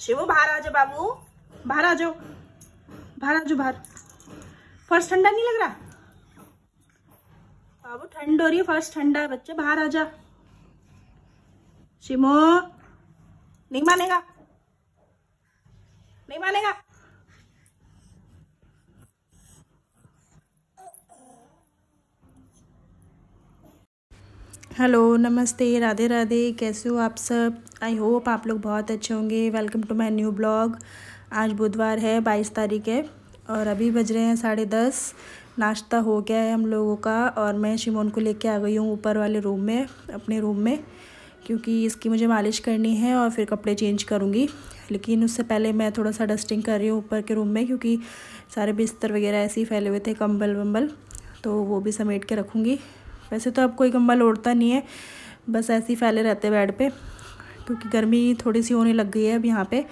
शिवू, बाहर आ जाओ बाबू। बाहर आ जाओ। बाहर आ जाओ, बाहर। फ़र्स्ट ठंडा नहीं लग रहा? बाबू, ठंड हो रही है फ़र्स्ट ठंडा है, बच्चे, बाहर आ जा। शिमो नहीं मानेगा। नहीं मानेगा। हेलो, नमस्ते, राधे राधे, कैसे हो आप सब? आई होप आप लोग बहुत अच्छे होंगे। Welcome to my new blog. आज बुधवार है, बाईस तारीख है और अभी बज रहे हैं साढ़े दस। नाश्ता हो गया है हम लोगों का और मैं शिमोन को लेके आ गई हूँ ऊपर वाले रूम में, अपने रूम में, क्योंकि इसकी मुझे मालिश करनी है और फिर कपड़े चेंज करूँगी। लेकिन उससे पहले मैं थोड़ा सा डस्टिंग कर रही हूँ ऊपर के रूम में, क्योंकि सारे बिस्तर वगैरह ऐसे ही फैले हुए थे कम्बल वम्बल तो वो भी समेट के रखूँगी। वैसे तो अब कोई कंबल ओढ़ता नहीं है, बस ऐसे ही फैले रहते बेड पे, क्योंकि गर्मी थोड़ी सी होने लग गई है अब यहाँ पे,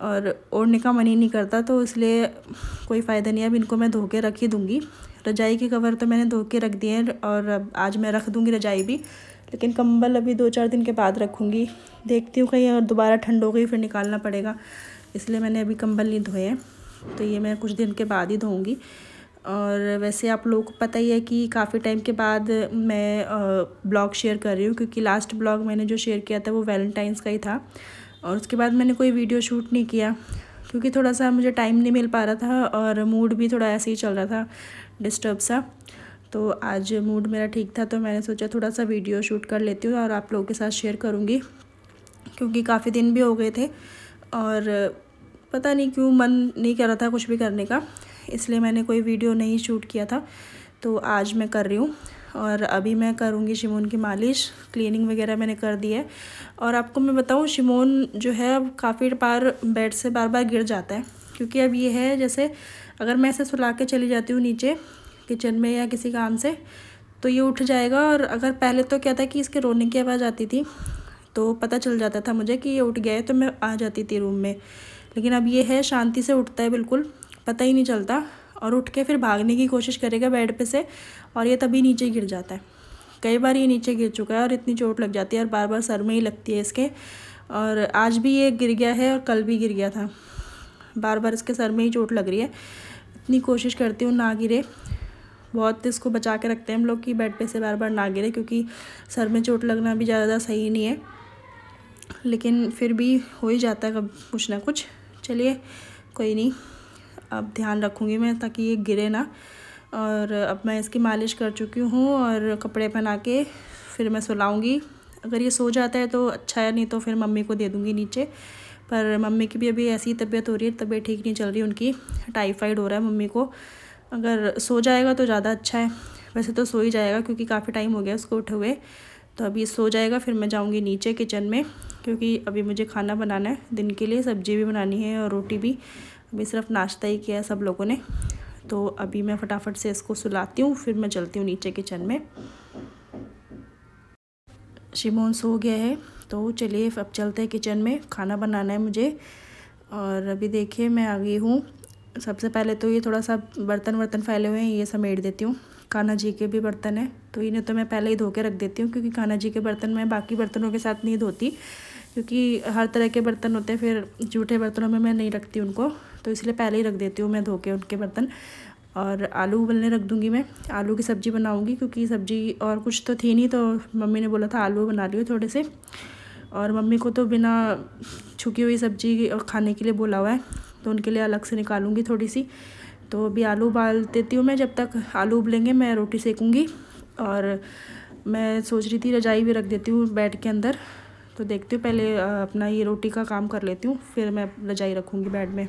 और ओढ़ने का मन ही नहीं करता तो इसलिए कोई फ़ायदा नहीं है, अब इनको मैं धो के रख ही दूँगी। रजाई के कवर तो मैंने धो के रख दिए हैं, और अब आज मैं रख दूँगी रजाई भी, लेकिन कंबल अभी दो चार दिन के बाद रखूँगी। देखती हूँ कहीं और दोबारा ठंड हो गई, फिर निकालना पड़ेगा, इसलिए मैंने अभी कंबल नहीं धोए हैं तो ये मैं कुछ दिन के बाद ही धोऊँगी। और वैसे आप लोगों को पता ही है कि काफ़ी टाइम के बाद मैं ब्लॉग शेयर कर रही हूँ, क्योंकि लास्ट ब्लॉग मैंने जो शेयर किया था वो वैलेंटाइंस का ही था और उसके बाद मैंने कोई वीडियो शूट नहीं किया, क्योंकि थोड़ा सा मुझे टाइम नहीं मिल पा रहा था और मूड भी थोड़ा ऐसे ही चल रहा था, डिस्टर्ब सा। तो आज मूड मेरा ठीक था तो मैंने सोचा थोड़ा सा वीडियो शूट कर लेती हूँ और आप लोगों के साथ शेयर करूँगी, क्योंकि काफ़ी दिन भी हो गए थे और पता नहीं क्यों मन नहीं कर रहा था कुछ भी करने का। इसलिए मैंने कोई वीडियो नहीं शूट किया था तो आज मैं कर रही हूँ। और अभी मैं करूँगी शिमोन की मालिश, क्लीनिंग वगैरह मैंने कर दी है। और आपको मैं बताऊँ, शिमोन जो है अब काफ़ी बार बेड से बार बार गिर जाता है। क्योंकि अब ये है, जैसे अगर मैं इसे सुला के चली जाती हूँ नीचे किचन में या किसी काम से तो ये उठ जाएगा। और अगर पहले तो क्या था कि इसके रोने की आवाज़ आती थी तो पता चल जाता था मुझे कि ये उठ गया है तो मैं आ जाती थी रूम में। लेकिन अब ये है, शांति से उठता है बिल्कुल। पता ही नहीं चलता और उठ के फिर भागने की कोशिश करेगा बेड पे से और ये तभी नीचे गिर जाता है। कई बार ये नीचे गिर चुका है और इतनी चोट लग जाती है और बार बार सर में ही लगती है इसके। और आज भी ये गिर गया है और कल भी गिर गया था। बार बार इसके सर में ही चोट लग रही है। इतनी कोशिश करती हूँ ना गिरे। बहुत इसको बचा के रखते हैं हम लोग कि बेड पे से बार बार ना गिरे क्योंकि सर में चोट लगना भी ज़्यादा सही नहीं है। लेकिन फिर भी हो ही जाता है कब कुछ ना कुछ। चलिए, कोई नहीं। अब ध्यान रखूँगी मैं ताकि ये गिरे ना। और अब मैं इसकी मालिश कर चुकी हूँ और कपड़े पहना के फिर मैं सुलाऊँगी। अगर ये सो जाता है तो अच्छा है, नहीं तो फिर मम्मी को दे दूँगी नीचे। पर मम्मी की भी अभी ऐसी तबीयत हो रही है, तबीयत ठीक नहीं चल रही, उनकी टाइफाइड हो रहा है मम्मी को। अगर सो जाएगा तो ज़्यादा अच्छा है। वैसे तो सो ही जाएगा क्योंकि काफ़ी टाइम हो गया उसको उठे हुए। तो अभी सो जाएगा, फिर मैं जाऊँगी नीचे किचन में। क्योंकि अभी मुझे खाना बनाना है, दिन के लिए सब्ज़ी भी बनानी है और रोटी भी। अभी सिर्फ़ नाश्ता ही किया है सब लोगों ने। तो अभी मैं फटाफट से इसको सुलाती हूँ, फिर मैं चलती हूँ नीचे किचन में। शिमोन सो गया है तो चलिए अब चलते हैं किचन में। खाना बनाना है मुझे, और अभी देखिए मैं आ गई हूँ। सबसे पहले तो ये थोड़ा सा बर्तन वर्तन फैले हुए हैं, ये समेट देती हूँ। कान्हा जी के भी बर्तन है तो इन्हें तो मैं पहले ही धो के रख देती हूँ, क्योंकि कान्हा जी के बर्तन मैं बाकी बर्तनों के साथ नहीं धोती। क्योंकि हर तरह के बर्तन होते हैं, फिर जूठे बर्तनों में मैं नहीं रखती उनको तो इसलिए पहले ही रख देती हूँ मैं धो के उनके बर्तन। और आलू उबलने रख दूँगी मैं। आलू की सब्ज़ी बनाऊँगी क्योंकि सब्ज़ी और कुछ तो थी नहीं तो मम्मी ने बोला था आलू बना लियो थोड़े से। और मम्मी को तो बिना छुकी हुई सब्ज़ी खाने के लिए बोला हुआ है तो उनके लिए अलग से निकालूँगी थोड़ी सी। तो अभी आलू उबाल देती हूँ मैं, जब तक आलू उबलेंगे मैं रोटी सेकूँगी। और मैं सोच रही थी रजाई भी रख देती हूँ बेड के अंदर तो देखती हूँ, पहले अपना ये रोटी का काम कर लेती हूँ, फिर मैं रजाई रखूँगी बेड में।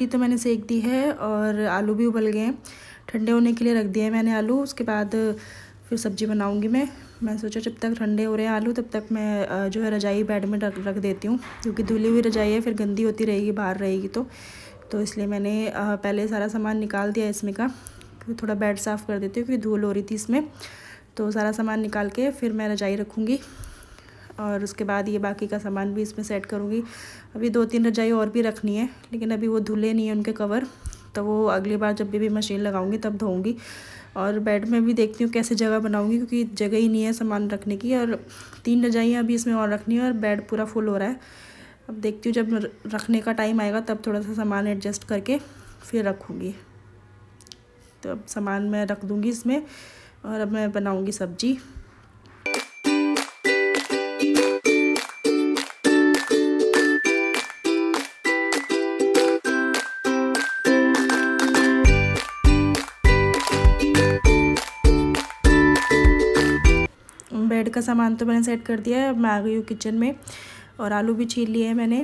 रोटी तो मैंने सेक दी है और आलू भी उबल गए हैं। ठंडे होने के लिए रख दिया है मैंने आलू। उसके बाद, फिर सब्ज़ी बनाऊँगी मैं। मैं सोचा जब तक ठंडे हो रहे हैं आलू, तब तक मैं जो है रजाई बेड में रख रख देती हूँ। क्योंकि धुली हुई रजाई है, फिर गंदी होती रहेगी, बाहर रहेगी तो। तो इसलिए मैंने पहले सारा सामान निकाल दिया इसमें का। थोड़ा बेड साफ़ कर देती हूँ, क्योंकि धूल हो रही थी इसमें। तो सारा सामान निकाल के फिर मैं रजाई रखूँगी। और उसके बाद ये बाकी का सामान भी इसमें सेट करूँगी। अभी दो तीन रजाई और भी रखनी है लेकिन अभी वो धुले नहीं है उनके कवर तो वो अगली बार जब भी, भी मशीन लगाऊँगी तब धोऊँगी। और बेड में भी देखती हूँ कैसे जगह बनाऊँगी क्योंकि जगह ही नहीं है सामान रखने की और तीन रजाइयाँ अभी इसमें और रखनी है और बेड पूरा फुल हो रहा है। अब देखती हूँ जब रखने का टाइम आएगा तब थोड़ा सा सामान एडजस्ट करके फिर रखूँगी। तो अब सामान मैं रख दूँगी इसमें और अब मैं बनाऊँगी सब्ज़ी। बेड का सामान तो मैंने सेट कर दिया है। मैं आ गई हूँ किचन में और आलू भी छील लिए हैं मैंने।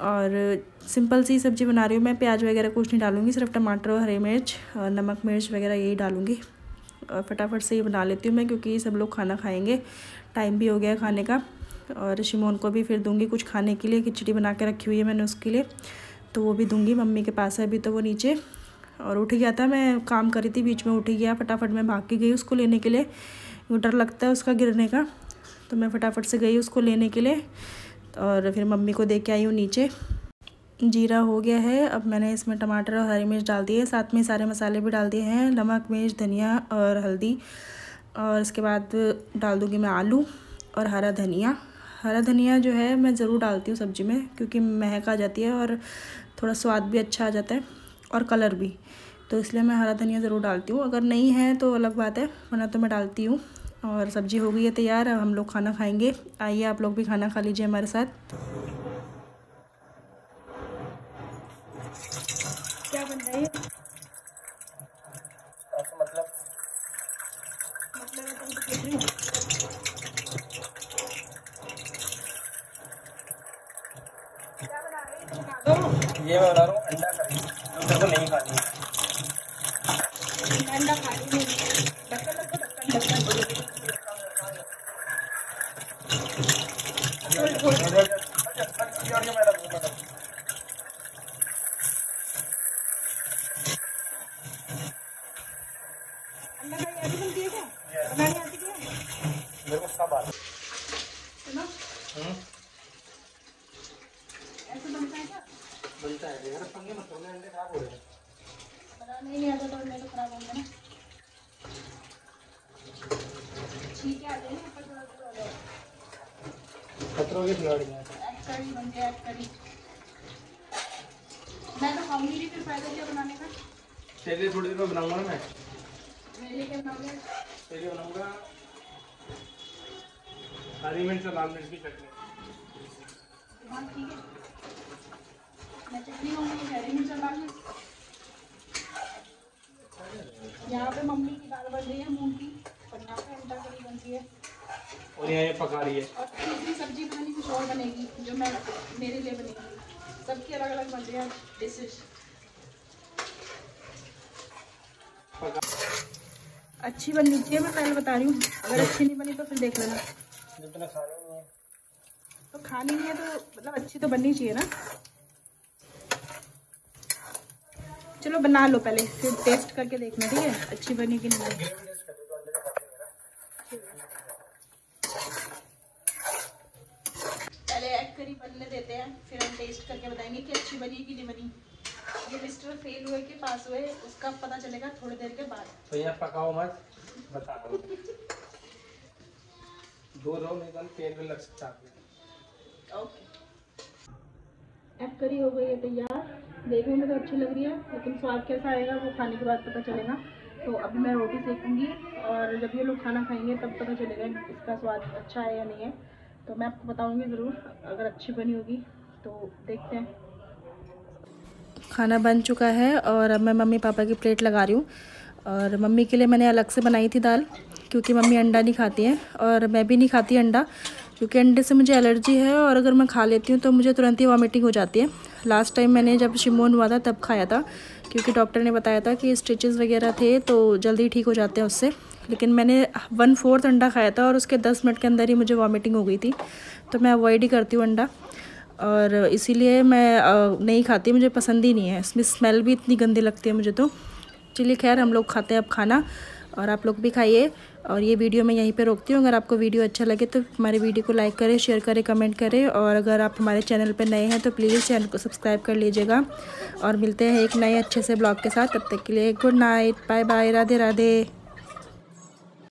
और सिंपल सी सब्ज़ी बना रही हूँ मैं। प्याज वगैरह कुछ नहीं डालूँगी, सिर्फ़ टमाटर और हरी मिर्च और नमक मिर्च वगैरह यही डालूँगी। और फटाफट से ही बना लेती हूँ मैं क्योंकि सब लोग खाना खाएँगे। टाइम भी हो गया खाने का। और शिमोन को भी फिर दूँगी कुछ खाने के लिए। खिचड़ी बना के रखी हुई है मैंने उसके लिए। तो वो भी दूँगी, मम्मी के पास है अभी तो वो नीचे। और उठ गया था मैं, काम करी थी, बीच में उठ गया। फटाफट मैं भाग के गई उसको लेने के लिए। डर लगता है उसका गिरने का। तो मैं फटाफट से गई उसको लेने के लिए और फिर मम्मी को दे के आई हूँ नीचे। जीरा हो गया है। अब मैंने इसमें टमाटर और हरी मिर्च डाल दिए साथ में सारे मसाले भी डाल दिए हैं। नमक, मिर्च, धनिया और हल्दी। और इसके बाद डाल दूँगी मैं आलू और हरा धनिया। हरा धनिया जो है मैं ज़रूर डालती हूँ सब्ज़ी में क्योंकि महक आ जाती है और थोड़ा स्वाद भी अच्छा आ जाता है और कलर भी। तो इसलिए मैं हरा धनिया ज़रूर डालती हूँ। अगर नहीं है तो अलग बात है, वरना तो मैं डालती हूँ। और सब्ज़ी हो गई है तैयार अब हम लोग खाना खाएँगे। आइए आप लोग भी खाना खा लीजिए हमारे साथ। क्या बन रहा है मतलब? ये बना रहा हूँ अंडा करी। दूसरे को नहीं खानी अंडा खानी नहीं ढक्कन लगता ढक्कन ढक्कन मेरे को ऐसे बनता है क्या? बनता है यार पंगे मत करना अंडे खराब हो रहे हैं। बनाने नहीं आता तो मैं तो खराब होंगे ना। ठीक है आ जाए ना थोड़ा थोड़ा खतरों की खिलाड़ी हैं। करी बन गया करी। मैं तो खाऊँगी नहीं फिर फ़ायदा क्या बनाने का? तेरे लिए थोड़ी देर में बनाऊँगा ना मैं। मेरे लिए क्या बनाओगे तेरे लिए बनाऊँगा। हरी मिर्च और लाल मिर्च की चटनी यहाँ पे मम्मी की दाल बन रही है मूंग की। और यहाँ पे अंडा करी बनती है। और यहाँ ये पका रही है। और तीसरी सब्ज़ी पता नहीं कुछ और बनेगी जो मैं मेरे लिए बनेगी। सबकी अलग अलग बन रही है डिशेज अच्छी बननी चाहिए मैं पहले बता रही हूँ। अगर अच्छी नहीं बनी तो फिर देख लेना। जितना खाने नहीं है तो खानी है तो मतलब अच्छी तो बननी चाहिए ना। चलो बना लो पहले फिर टेस्ट करके देखना ठीक है? अच्छी बनी कि नहीं बनी? पहले ऐड करी बनने देते हैं फिर हम टेस्ट करके बताएँगे कि अच्छी बनी कि नहीं बनी। ये मिस्टर फेल हुए के पास हुए उसका पता चलेगा थोड़ी देर के बाद। तो यहाँ पकाओ मत बता दो नहीं तो तेल में लग सकता है ओके ऐड करी हो गई है तैयार। देखने में तो अच्छी लग रही है लेकिन स्वाद कैसा आएगा वो खाने के बाद पता चलेगा। तो अभी मैं रोटी सेकूँगी और जब ये लोग खाना खाएँगे तब पता चलेगा इसका स्वाद अच्छा है या नहीं है। तो मैं आपको बताऊँगी ज़रूर अगर अच्छी बनी होगी तो देखते हैं। खाना बन चुका है और अब मैं मम्मी पापा की प्लेट लगा रही हूँ। और मम्मी के लिए मैंने अलग से बनाई थी दाल। क्योंकि मम्मी अंडा नहीं खाती हैं और मैं भी नहीं खाती अंडा क्योंकि अंडे से मुझे एलर्जी है और अगर मैं खा लेती हूँ तो मुझे तुरंत ही वॉमिटिंग हो जाती है। लास्ट टाइम मैंने जब शिमोन हुआ था तब खाया था क्योंकि डॉक्टर ने बताया था कि स्टिचेस वगैरह थे तो जल्दी ठीक हो जाते हैं उससे। लेकिन मैंने वन फोर्थ अंडा खाया था और उसके दस मिनट के अंदर ही मुझे वॉमिटिंग हो गई थी। तो मैं अवॉइड ही करती हूँ अंडा और इसीलिए मैं नहीं खाती, मुझे पसंद ही नहीं है। इसमें स्मेल भी इतनी गंदी लगती है मुझे तो। चलिए खैर, हम लोग खाते हैं अब खाना। और आप लोग भी खाइए। और ये वीडियो मैं यहीं पे रोकती हूँ। अगर आपको वीडियो अच्छा लगे तो हमारे वीडियो को लाइक करें, शेयर करें, कमेंट करें। और अगर आप हमारे चैनल पर नए हैं तो प्लीज़ चैनल को सब्सक्राइब कर लीजिएगा। और मिलते हैं एक नए अच्छे से ब्लॉग के साथ। तब तक के लिए good night. Bye bye. Radhe Radhe.